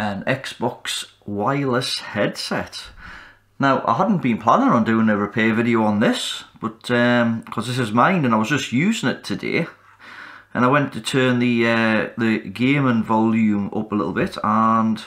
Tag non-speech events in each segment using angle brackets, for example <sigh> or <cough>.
an Xbox wireless headset. Now, I hadn't been planning on doing a repair video on this, but because um, this is mine and I was just using it today, and I went to turn the uh, the gaming volume up a little bit, and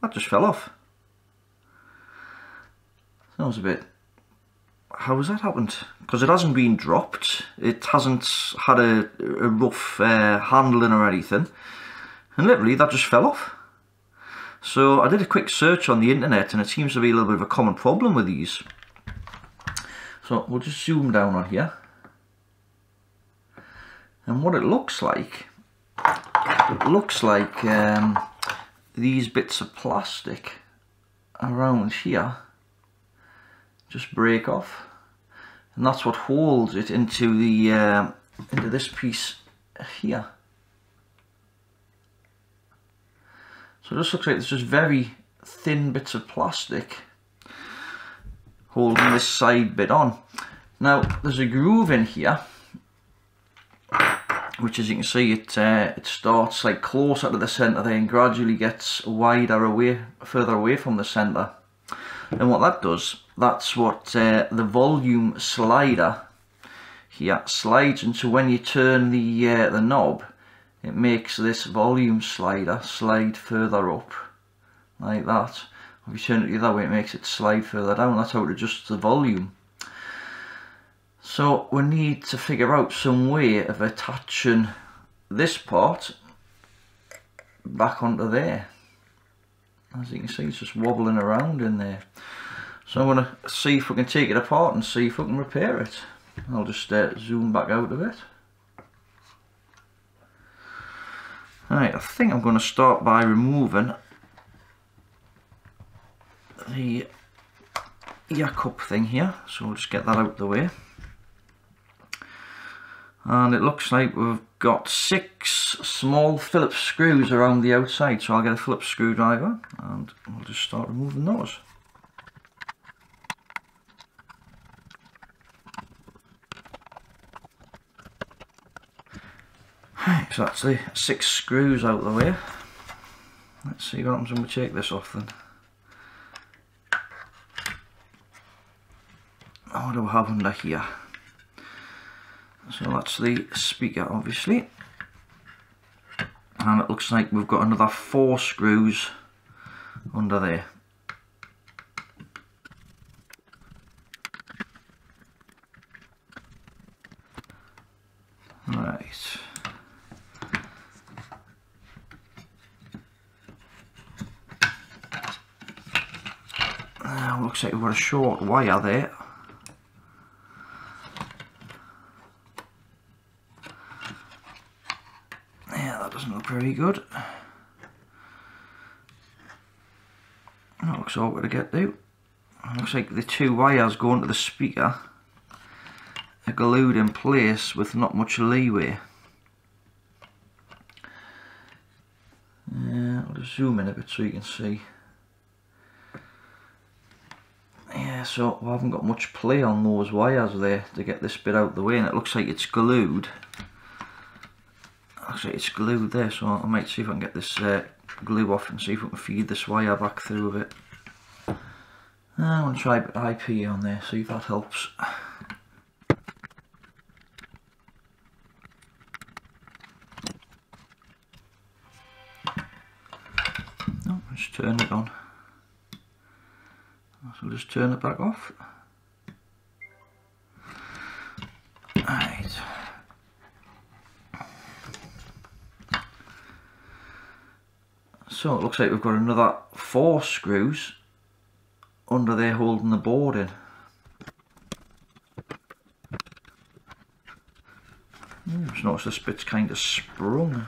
that just fell off. That was a bit... How has that happened? Because it hasn't been dropped, it hasn't had a, a rough uh, handling or anything, and literally that just fell off. So I did a quick search on the internet and it seems to be a little bit of a common problem with these. So we'll just zoom down on here. And what it looks like, it looks like um, these bits of plastic around here just break off. And that's what holds it into the uh, into this piece here. So it just looks like there's just very thin bits of plastic holding this side bit on. Now there's a groove in here which as you can see it uh, it starts like closer to the centre there and gradually gets wider away further away from the centre and what that does that's what uh, the volume slider here slides into when you turn the uh, the knob it makes this volume slider slide further up like that. If you turn it the other way it makes it slide further down. That's how it adjusts the volume. So we need to figure out some way of attaching this part back onto there. As you can see it's just wobbling around in there. So I'm going to see if we can take it apart and see if we can repair it. I'll just uh, zoom back out of it Right, I think I'm going to start by removing the ear cup thing here. So we'll just get that out of the way. And it looks like we've got six small Phillips screws around the outside. So I'll get a Phillips screwdriver and we'll just start removing those. So that's the six screws out the way. Let's see what happens when we take this off then. Oh, what do we have under here? So that's the speaker obviously. And it looks like we've got another four screws under there. Right. Uh, looks like we've got a short wire there. Yeah, that doesn't look very good. That looks we're going to get to. Looks like the two wires going to the speaker are glued in place with not much leeway. Yeah, I'll just zoom in a bit so you can see. So I haven't got much play on those wires there to get this bit out the way and it looks like it's glued. Like it's glued there so I might see if I can get this uh, glue off and see if we can feed this wire back through a bit I want to try IP on there see if that helps. No, just turn it on so we'll just turn it back off. Right. So it looks like we've got another four screws under there holding the board in. Hmm, just notice this bit's kind of sprung.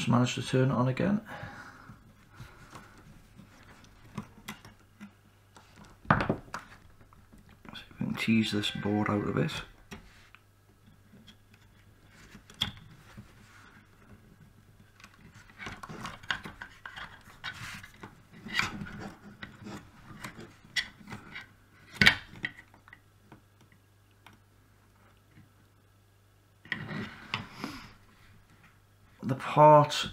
Just managed to turn it on again. If we can tease this board out of it. the part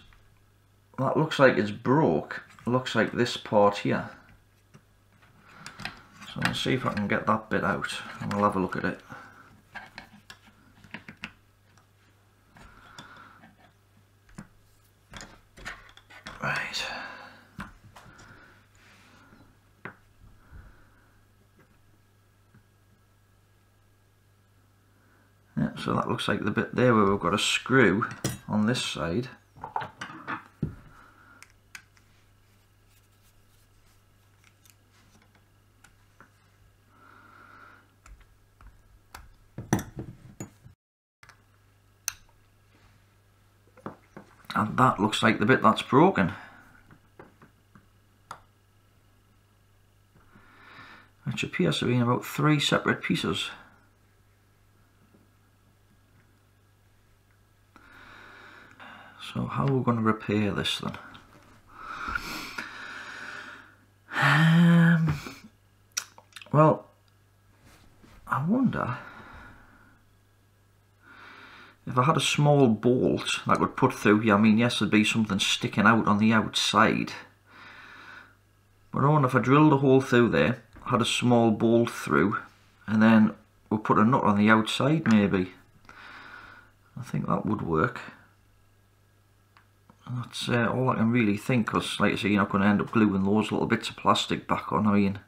that looks like it's broke looks like this part here. So I'll see if I can get that bit out and we'll have a look at it. Right. Yeah, so that looks like the bit there where we've got a screw on this side. And that looks like the bit that's broken. Which appears to be in about three separate pieces. So how are we going to repair this then? Um, well, I wonder if I had a small bolt that would put through here, I mean yes there'd be something sticking out on the outside. But I wonder if I drilled a hole through there, had a small bolt through, and then we'll put a nut on the outside maybe. I think that would work. That's uh, all I can really think because like I say you're not going to end up gluing those little bits of plastic back on. I mean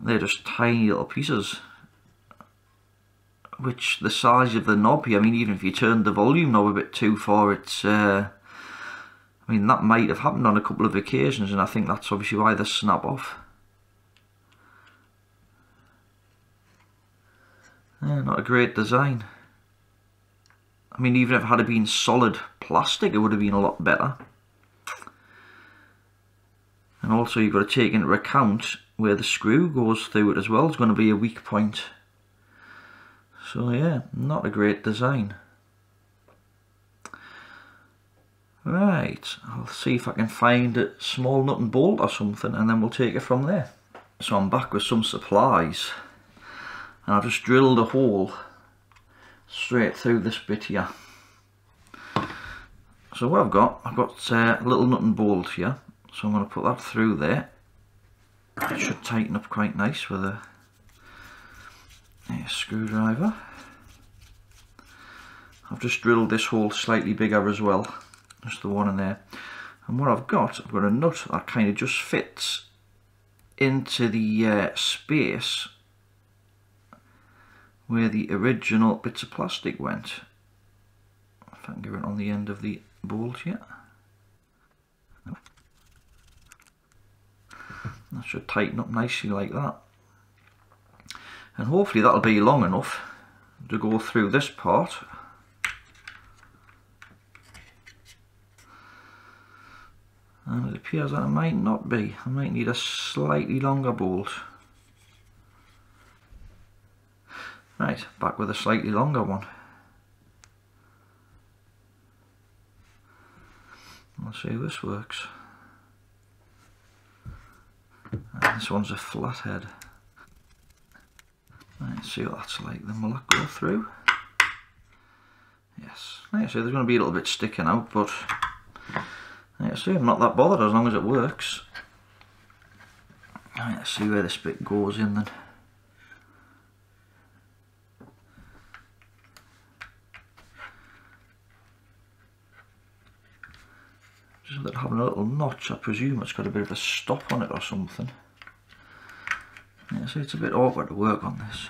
they're just tiny little pieces which the size of the knob I mean even if you turn the volume knob a bit too far it's uh, I mean that might have happened on a couple of occasions and I think that's obviously why they snap off. Yeah, not a great design. I mean, even if it had been solid plastic, it would have been a lot better. And also you've got to take into account where the screw goes through it as well. It's going to be a weak point. So yeah, not a great design. Right, I'll see if I can find a small nut and bolt or something and then we'll take it from there. So I'm back with some supplies and I've just drilled a hole straight through this bit here. So what I've got, I've got uh, a little nut and bolt here. So I'm going to put that through there. It should tighten up quite nice with a, a screwdriver. I've just drilled this hole slightly bigger as well. Just the one in there. And what I've got, I've got a nut that kind of just fits into the uh, space where the original bits of plastic went. If I can get it on the end of the bolt here. That should tighten up nicely like that. And hopefully that'll be long enough to go through this part. And it appears that it might not be. I might need a slightly longer bolt. Right, back with a slightly longer one. Let's see how this works. And this one's a flathead. Right, see what that's like. Then will that go through? Yes. Right, so there's going to be a little bit sticking out, but right, see, I'm not that bothered as long as it works. Right, let's see where this bit goes in then. Just having a little notch, I presume it's got a bit of a stop on it or something. Yeah, so it's a bit awkward to work on this.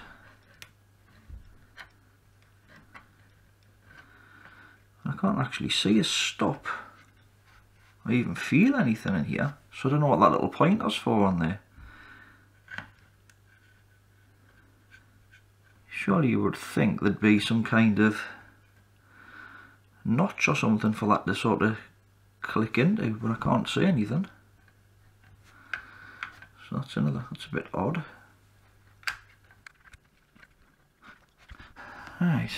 I can't actually see a stop. I even feel anything in here, so I don't know what that little pointer's for on there. Surely you would think there'd be some kind of notch or something for that to sort of click into, but I can't see anything. That's another, that's a bit odd. Right,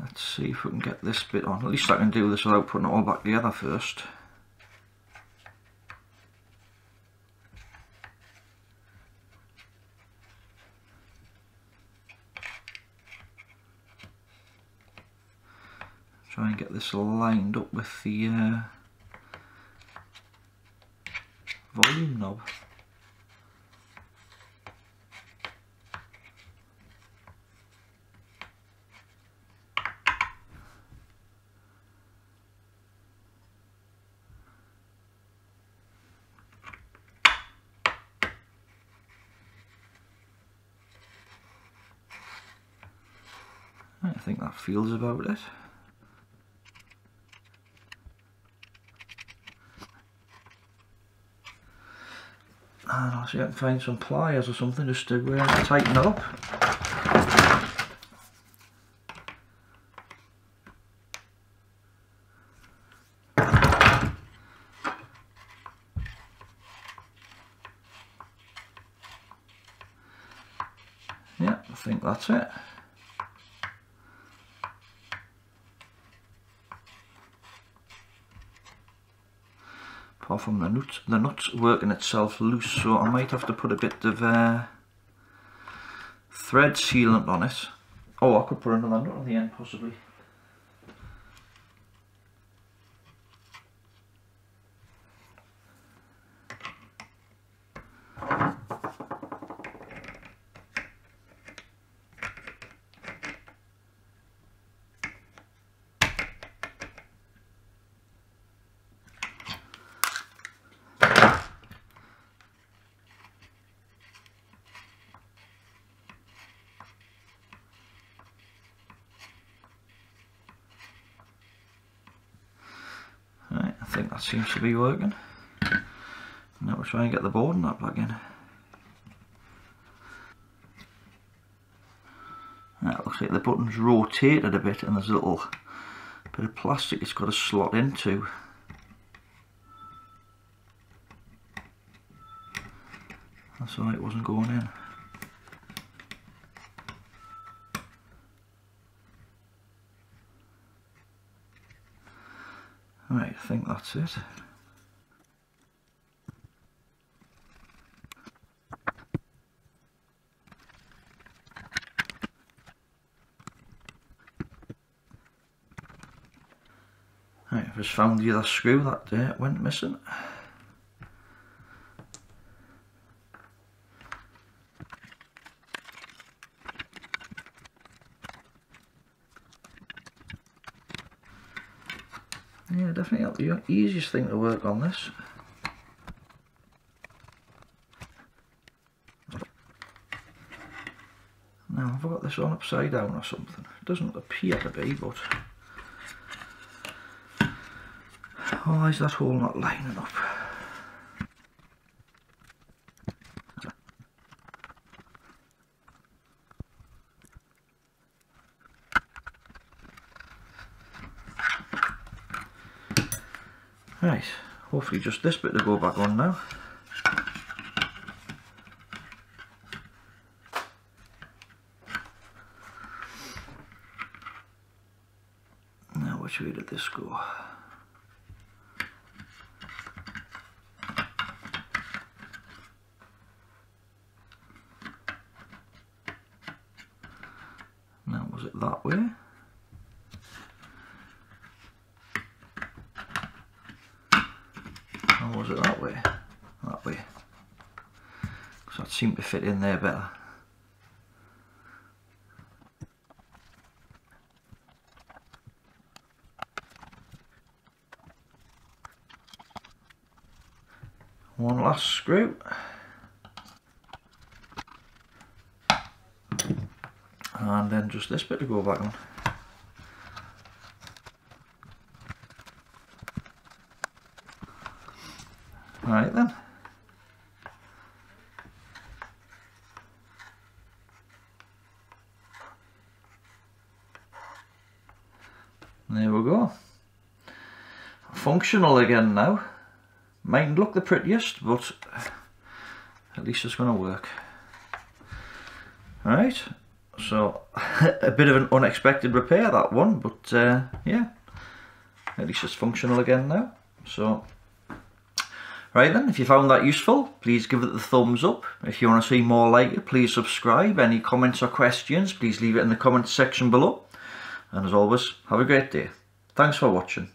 let's see if we can get this bit on. At least I can do this without putting it all back together first. Try and get this lined up with the uh, volume knob. I think that feels about it. And I'll see if I can find some pliers or something just to uh, tighten it up. Yeah, I think that's it. From the nuts, the nuts working itself loose so I might have to put a bit of uh, thread sealant on it. Oh, I could put another nut on the end possibly. Think that seems to be working. Now we'll try and get the board and that plug in. That looks like the button's rotated a bit and there's a little bit of plastic it's got to slot into. That's why it wasn't going in. Right, I think that's it. Right, I've just found the other screw that uh, went missing. Yeah, definitely the easiest thing to work on this. Now, have I got this on upside down or something? It doesn't appear to be, but... Why is that hole not lining up? Right, hopefully just this bit to go back on now. Now which way did this go? Now was it that way? was it that way? That way. Seemed to fit in there better. One last screw. And then just this bit to go back on. Right then. There we go. Functional again now. Mightn't look the prettiest, but at least it's going to work. Alright, so <laughs> a bit of an unexpected repair that one, but uh, yeah, at least it's functional again now. So Right then, if you found that useful, please give it the thumbs up. If you want to see more like it, please subscribe. Any comments or questions, please leave it in the comments section below. And as always, have a great day. Thanks for watching.